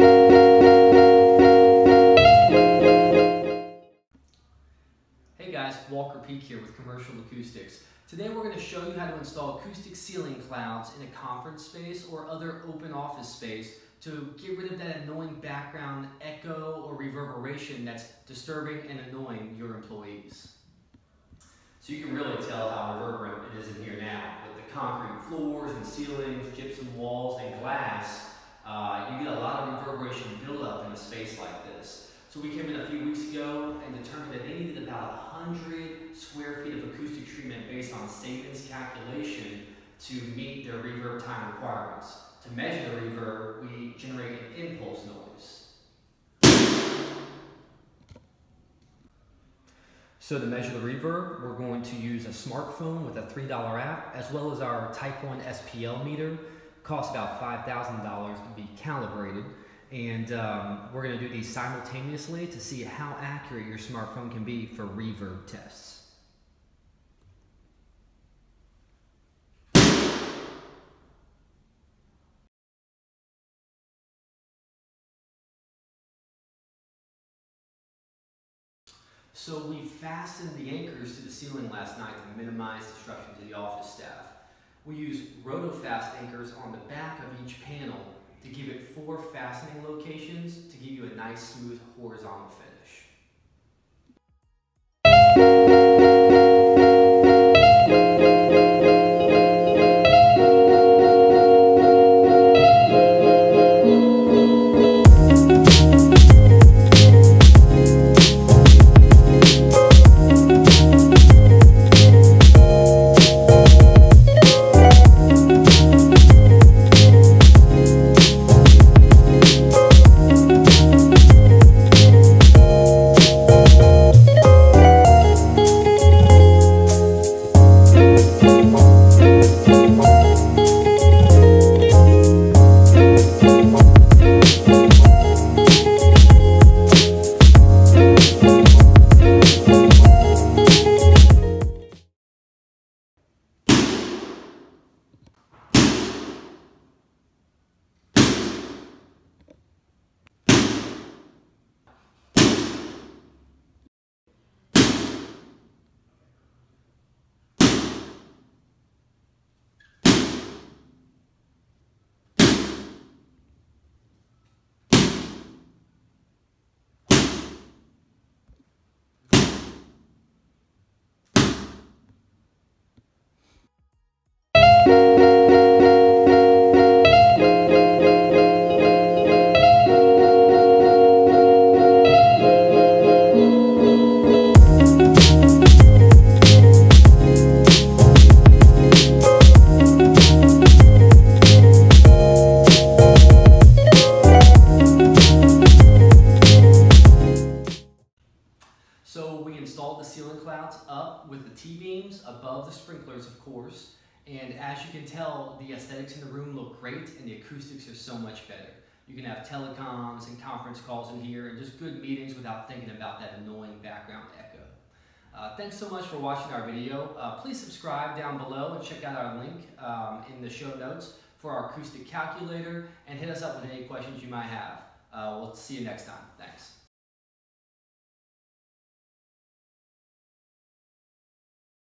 Hey guys, Walker Peak here with Commercial Acoustics. Today we're going to show you how to install acoustic ceiling clouds in a conference space or other open office space to get rid of that annoying background echo or reverberation that's disturbing and annoying your employees. So you can really tell how reverberant it is in here now. With the concrete floors and ceilings, gypsum walls, and glass, uh, you get a lot of reverberation buildup in a space like this. So we came in a few weeks ago and determined that they needed about 100 square feet of acoustic treatment based on Sabine's calculation to meet their reverb time requirements. To measure the reverb, we generate an impulse noise. So to measure the reverb, we're going to use a smartphone with a $3 app, as well as our Type 1 SPL meter. Costs about $5,000 to be calibrated. And um, we're going to do these simultaneously to see how accurate your smartphone can be for reverb tests. So we fastened the anchors to the ceiling last night to minimize disruption to the office staff. We use Rotofast anchors on the back of each panel to give it four fastening locations to give you a nice smooth horizontal finish. Clouds up with the T-beams above the sprinklers, of course. And as you can tell, the aesthetics in the room look great and the acoustics are so much better. You can have telecoms and conference calls in here and just good meetings without thinking about that annoying background echo. Uh, thanks so much for watching our video. Uh, please subscribe down below and check out our link um, in the show notes for our acoustic calculator and hit us up with any questions you might have. Uh, we'll see you next time. Thanks.